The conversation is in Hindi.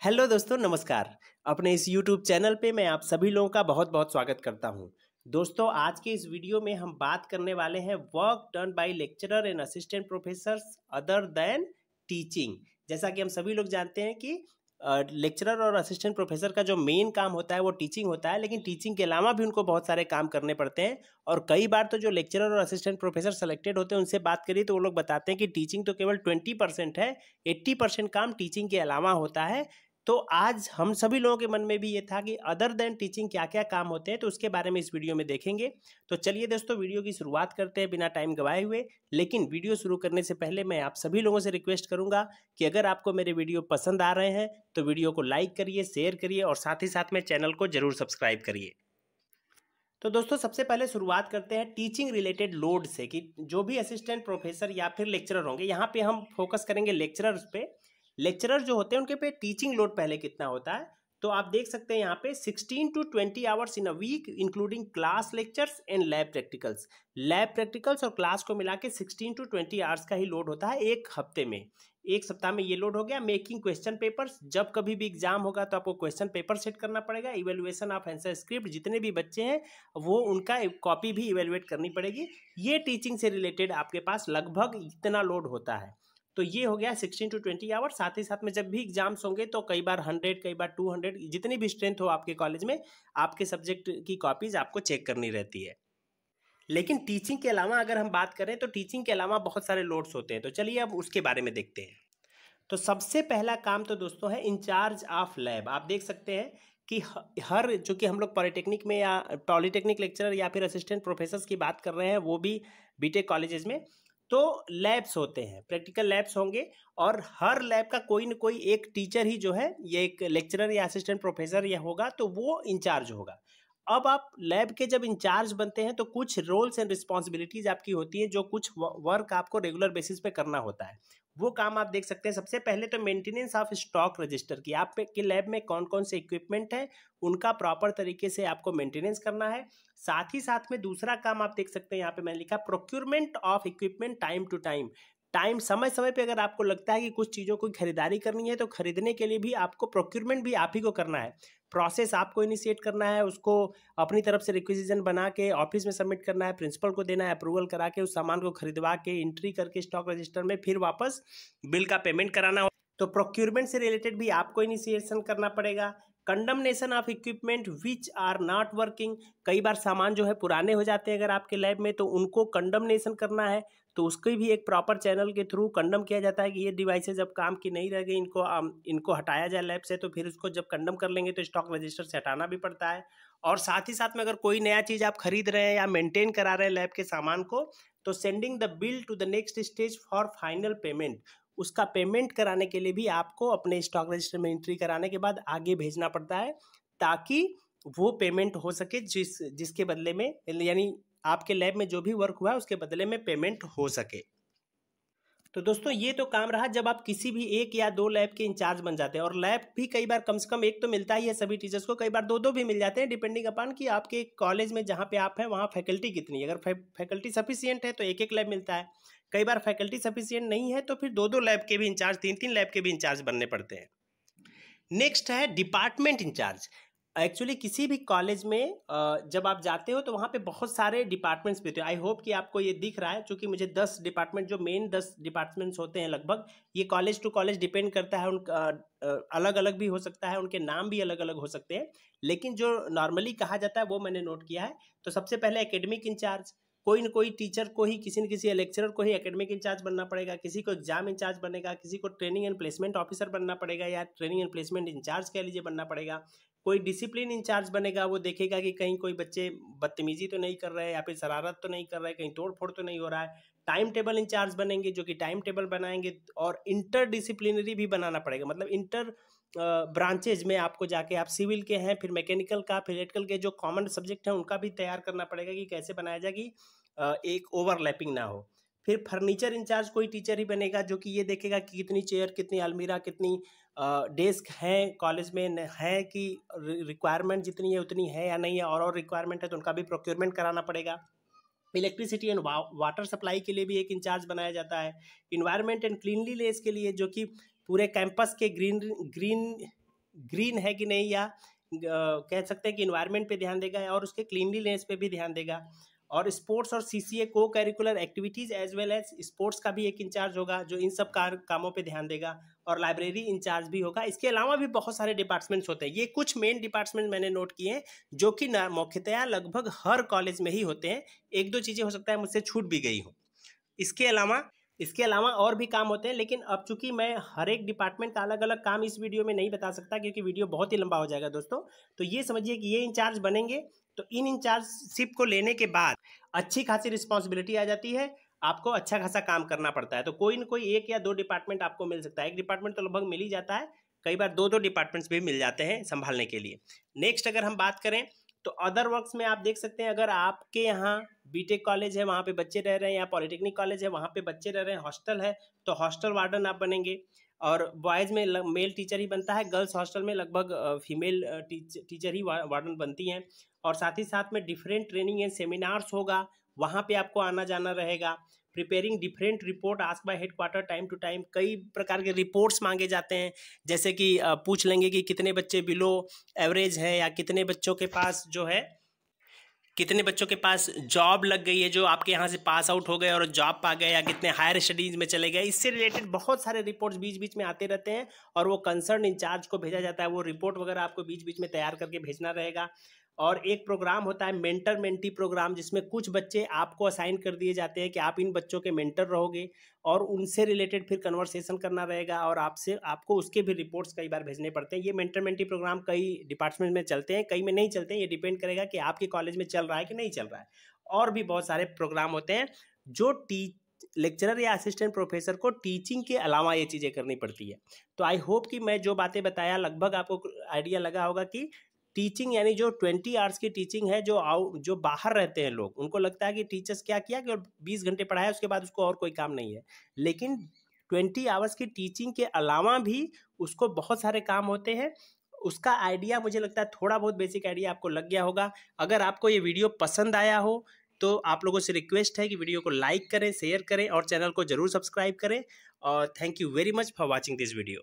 हेलो दोस्तों, नमस्कार। अपने इस यूट्यूब चैनल पे मैं आप सभी लोगों का बहुत बहुत स्वागत करता हूँ। दोस्तों, आज के इस वीडियो में हम बात करने वाले हैं work done by lecturer and assistant professors other than teaching जैसा कि हम सभी लोग जानते हैं कि लेक्चरर और असिस्टेंट प्रोफेसर का जो मेन काम होता है वो टीचिंग होता है, लेकिन टीचिंग के अलावा भी उनको बहुत सारे काम करने पड़ते हैं। और कई बार तो जो लेक्चरर और असिस्टेंट प्रोफेसर सेलेक्टेड होते हैं, उनसे बात करिए तो वो लोग बताते हैं कि टीचिंग तो केवल ट्वेंटी परसेंट है एट्टी परसेंट काम टीचिंग के अलावा होता है। तो आज हम सभी लोगों के मन में भी ये था कि अदर देन टीचिंग क्या क्या काम होते हैं तो उसके बारे में इस वीडियो में देखेंगे। तो चलिए दोस्तों, वीडियो की शुरुआत करते हैं बिना टाइम गवाए हुए। लेकिन वीडियो शुरू करने से पहले मैं आप सभी लोगों से रिक्वेस्ट करूँगा कि अगर आपको मेरे वीडियो पसंद आ रहे हैं तो वीडियो को लाइक करिए शेयर करिए और साथ ही साथ में चैनल को ज़रूर सब्सक्राइब करिए। तो दोस्तों, सबसे पहले शुरुआत करते हैं टीचिंग रिलेटेड लोड से कि जो भी असिस्टेंट प्रोफेसर या फिर लेक्चरर होंगे, यहाँ पे हम फोकस करेंगे लेक्चरर्स पे। लेक्चरर जो होते हैं, उनके पे टीचिंग लोड पहले कितना होता है? तो आप देख सकते हैं यहाँ पे 16 to 20 hours in a week including class lectures and lab practicals lab practicals और क्लास को मिला के सिक्सटीन टू ट्वेंटी आवर्स का ही लोड होता है एक हफ़्ते में। एक सप्ताह में ये लोड हो गया मेकिंग क्वेश्चन पेपर्स जब कभी भी एग्ज़ाम होगा तो आपको क्वेश्चन पेपर सेट करना पड़ेगा। इवेलुएशन ऑफ़ आंसर स्क्रिप्ट जितने भी बच्चे हैं, वो उनका कॉपी भी इवेलुएट करनी पड़ेगी। ये टीचिंग से रिलेटेड आपके पास लगभग इतना लोड होता है। तो ये हो गया सिक्सटीन टू ट्वेंटी आवर साथ ही साथ में जब भी एग्ज़ाम्स होंगे तो कई बार हंड्रेड कई बार टू हंड्रेड जितनी भी स्ट्रेंथ हो आपके कॉलेज में, आपके सब्जेक्ट की कॉपीज आपको चेक करनी रहती है। लेकिन टीचिंग के अलावा अगर हम बात करें तो टीचिंग के अलावा बहुत सारे लोड्स होते हैं। तो चलिए अब उसके बारे में देखते हैं। तो सबसे पहला काम तो दोस्तों है इंचार्ज ऑफ़ लैब आप देख सकते हैं कि हर जो कि हम लोग पॉलिटेक्निक में या पॉलिटेक्निक लेक्चरर या फिर असिस्टेंट प्रोफेसर की बात कर रहे हैं, वो भी बीटेक कॉलेजेस में। तो लैब्स होते हैं, प्रैक्टिकल लैब्स होंगे और हर लैब का कोई ना कोई एक टीचर ही जो है, ये एक लेक्चरर या असिस्टेंट प्रोफेसर या होगा तो वो इंचार्ज होगा। अब आप लैब के जब इंचार्ज बनते हैं तो कुछ रोल्स एंड रिस्पॉन्सिबिलिटीज आपकी होती है, जो कुछ वर्क आपको रेगुलर बेसिस पे करना होता है। वो काम आप देख सकते हैं। सबसे पहले तो मेंटेनेंस ऑफ़ स्टॉक रजिस्टर की, आप के लैब में कौन कौन से इक्विपमेंट है, उनका प्रॉपर तरीके से आपको मेंटेनेंस करना है। साथ ही साथ में दूसरा काम आप देख सकते हैं, यहाँ पे मैंने लिखा, procurement of equipment time to time. Time समय समय पे अगर आपको लगता है कि कुछ चीज़ों को खरीदारी करनी है तो खरीदने के लिए भी आपको प्रोक्यूरमेंट भी आप ही को करना है। प्रोसेस आपको इनिशिएट करना है, उसको अपनी तरफ़ से रिक्विजिशन बना के ऑफ़िस में सबमिट करना है प्रिंसिपल को देना है अप्रूवल करा के उस सामान को खरीदवा के एंट्री करके स्टॉक रजिस्टर में फिर वापस बिल का पेमेंट कराना हो। तो प्रोक्यूरमेंट से रिलेटेड भी आपको इनिशिएशन करना पड़ेगा। Condemnation of equipment which are not working कई बार सामान जो है पुराने हो जाते हैं अगर आपके लैब में तो उनको कंडमनेशन करना है। तो उसकी भी एक प्रॉपर चैनल के थ्रू कंडम किया जाता है कि ये डिवाइसेज जब काम की नहीं रह गई, इनको इनको हटाया जाए लैब से तो फिर उसको जब कंडम कर लेंगे तो स्टॉक रजिस्टर से हटाना भी पड़ता है। और साथ ही साथ में अगर कोई नया चीज़ आप खरीद रहे हैं या मेंटेन करा रहे हैं लैब के सामान को तो sending the bill to the next stage for final payment उसका पेमेंट कराने के लिए भी आपको अपने स्टॉक रजिस्टर में एंट्री कराने के बाद आगे भेजना पड़ता है, ताकि वो पेमेंट हो सके जिस, जिसके बदले में, यानी आपके लैब में जो भी वर्क हुआ है, उसके बदले में पेमेंट हो सके। तो दोस्तों, ये तो काम रहा जब आप किसी भी एक या दो लैब के इंचार्ज बन जाते हैं। और लैब भी कई बार कम से कम एक तो मिलता ही है सभी टीचर्स को, कई बार दो दो भी मिल जाते हैं डिपेंडिंग अपॉन कि आपके कॉलेज में जहाँ पे आप हैं, वहाँ फैकल्टी कितनी है। अगर फैकल्टी सफिशियंट है तो एक एक लैब मिलता है। कई बार फैकल्टी सफिशियंट नहीं है तो फिर दो दो लैब के भी इंचार्ज तीन तीन लैब के भी इंचार्ज बनने पड़ते हैं। नेक्स्ट है डिपार्टमेंट इंचार्ज एक्चुअली किसी भी कॉलेज में जब आप जाते हो तो वहाँ पे बहुत सारे डिपार्टमेंट्स भी होते हैं। आई होप कि आपको ये दिख रहा है क्योंकि मुझे दस डिपार्टमेंट, जो मेन दस डिपार्टमेंट्स होते हैं लगभग, ये कॉलेज टू कॉलेज डिपेंड करता है, उन अलग अलग भी हो सकता है, उनके नाम भी अलग अलग हो सकते हैं। लेकिन जो नॉर्मली कहा जाता है, वो मैंने नोट किया है। तो सबसे पहले एकेडमिक इंचार्ज कोई न कोई टीचर को ही, किसी न किसी लेक्चरर को ही एकेडमिक इंचार्ज बनना पड़ेगा, किसी को एग्ज़ाम इंचार्ज बनेगा, किसी को ट्रेनिंग एंड प्लेसमेंट ऑफिसर बनना पड़ेगा, या ट्रेनिंग एंड प्लेसमेंट इंचार्ज कह लीजिए बनना पड़ेगा। कोई डिसिप्लिन इंचार्ज बनेगा, वो देखेगा कि कहीं कोई बच्चे बदतमीजी तो नहीं कर रहे हैं या फिर शरारत तो नहीं कर रहे कहीं तोड़ फोड़ तो नहीं हो रहा है। टाइम टेबल इंचार्ज बनेंगे जो कि टाइम टेबल बनाएँगे और इंटर डिसिप्लिनरी भी बनाना पड़ेगा। मतलब इंटर ब्रांचेज में आपको जाके, आप सिविल के हैं, फिर मैकेनिकल का, फिर इलेक्ट्रिकल के जो कॉमन सब्जेक्ट हैं, उनका भी तैयार करना पड़ेगा कि कैसे बनाया जाए कि एक ओवरलैपिंग ना हो। फिर फर्नीचर इंचार्ज कोई टीचर ही बनेगा जो कि ये देखेगा कि कितनी चेयर, कितनी अलमीरा, कितनी डेस्क हैं कॉलेज में है कि रिक्वायरमेंट जितनी है उतनी है या नहीं है, और और रिक्वायरमेंट है तो उनका भी प्रोक्योरमेंट कराना पड़ेगा। इलेक्ट्रिसिटी एंड वाटर सप्लाई के लिए भी एक इंचार्ज बनाया जाता है। इन्वायरमेंट एंड क्लीनलीनेस के लिए जो कि पूरे कैंपस के ग्रीन ग्रीन ग्रीन है कि नहीं या कह सकते हैं कि इन्वायरमेंट पे ध्यान देगा और उसके क्लीनलीनेस पे भी ध्यान देगा। और स्पोर्ट्स और सी सीसीए को curricular activities as well as sports का भी एक इंचार्ज होगा, जो इन सब कार, कामों पे ध्यान देगा और लाइब्रेरी इंचार्ज भी होगा। इसके अलावा भी बहुत सारे डिपार्टमेंट्स होते हैं। ये कुछ मेन डिपार्टमेंट मैंने नोट किए हैं, जो कि मुख्यतया लगभग हर कॉलेज में ही होते हैं। एक दो चीज़ें हो सकता है, मुझसे छूट भी गई हो। इसके अलावा इसके अलावा और भी काम होते हैं, लेकिन अब चूँकि मैं हर एक डिपार्टमेंट का अलग अलग काम इस वीडियो में नहीं बता सकता, क्योंकि वीडियो बहुत ही लंबा हो जाएगा दोस्तों तो ये समझिए कि ये इंचार्ज बनेंगे। तो इन इंचार्जशिप को लेने के बाद अच्छी खासी रिस्पॉन्सिबिलिटी आ जाती है, आपको अच्छा खासा काम करना पड़ता है। तो कोई ना कोई एक या दो डिपार्टमेंट आपको मिल सकता है। एक डिपार्टमेंट तो लगभग मिल ही जाता है, कई बार दो दो डिपार्टमेंट्स भी मिल जाते हैं संभालने के लिए। नेक्स्ट अगर हम बात करें तो अदर वर्क्स में आप देख सकते हैं, अगर आपके यहाँ बीटेक कॉलेज है, वहाँ पे बच्चे रह रहे हैं या पॉलिटेक्निक कॉलेज है, वहाँ पे बच्चे रह रहे हैं, हॉस्टल है तो हॉस्टल वार्डन आप बनेंगे। और बॉयज़ में मेल टीचर ही बनता है। गर्ल्स हॉस्टल में लगभग फीमेल टीचर ही वार्डन बनती हैं। और साथ ही साथ में डिफरेंट ट्रेनिंग एंड सेमिनार्स होगा। वहाँ पे आपको आना जाना रहेगा। Preparing different report ask by headquarter time to time कई प्रकार के रिपोर्ट्स मांगे जाते हैं। जैसे कि पूछ लेंगे कि कितने बच्चे बिलो एवरेज है या कितने बच्चों के पास जो है कितने बच्चों के पास जॉब लग गई है जो आपके यहाँ से पास आउट हो गए और जॉब पा गए या कितने हायर स्टडीज़ में चले गए, इससे रिलेटेड बहुत सारे रिपोर्ट्स बीच बीच में आते रहते हैं और वो कंसर्न इंचार्ज को भेजा जाता है, वो रिपोर्ट वगैरह आपको बीच बीच में तैयार करके भेजना रहेगा। और एक प्रोग्राम होता है मेंटर मेंटी प्रोग्राम जिसमें कुछ बच्चे आपको असाइन कर दिए जाते हैं कि आप इन बच्चों के मेंटर रहोगे और उनसे रिलेटेड फिर कन्वर्सेशन करना रहेगा और आपसे, आपको उसके भी रिपोर्ट्स कई बार भेजने पड़ते हैं। ये मेंटर मेंटी प्रोग्राम कई डिपार्टमेंट में चलते हैं, कई में नहीं चलते हैं। ये डिपेंड करेगा कि आपके कॉलेज में चल रहा है कि नहीं चल रहा है। और भी बहुत सारे प्रोग्राम होते हैं जो टी लेक्चरर या असिस्टेंट प्रोफेसर को टीचिंग के अलावा ये चीज़ें करनी पड़ती है। तो आई होप कि मैं जो बातें बताया, लगभग आपको आइडिया लगा होगा कि टीचिंग, यानी जो ट्वेंटी आवर्स की टीचिंग है, जो आउ, जो बाहर रहते हैं लोग, उनको लगता है कि टीचर्स क्या किया कि बीस घंटे पढ़ाया, उसके बाद उसको और कोई काम नहीं है। लेकिन ट्वेंटी आवर्स की टीचिंग के अलावा भी उसको बहुत सारे काम होते हैं। उसका आइडिया, मुझे लगता है थोड़ा बहुत बेसिक आइडिया आपको लग गया होगा। अगर आपको ये वीडियो पसंद आया हो तो आप लोगों से रिक्वेस्ट है कि वीडियो को लाइक करें, शेयर करें और चैनल को ज़रूर सब्सक्राइब करें। और thank you very much for watching this video.